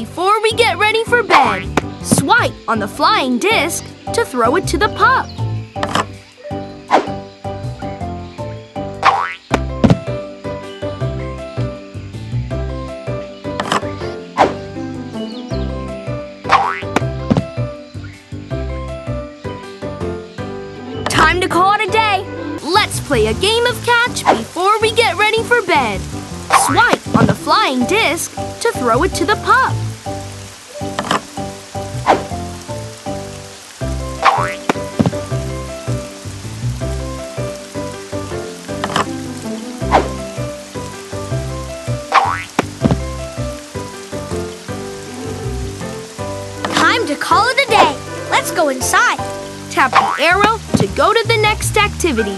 before we get ready for bed. Swipe on the flying disc to throw it to the pup. Time to call it a day. Let's play a game of catch before we get ready for bed. Swipe on the flying disc to throw it to the pup. To call it a day. Let's go inside. Tap the arrow to go to the next activity.